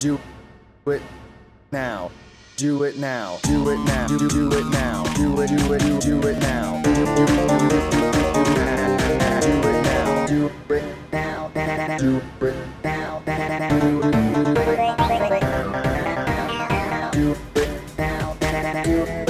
Do it now. Do it now. Do it now. Do, do it now. Do it. Do it. Do, do it now. Do, do, do, do it now. Do it now. Do it now. Do it now. Do, do, do, do it now. Do it now.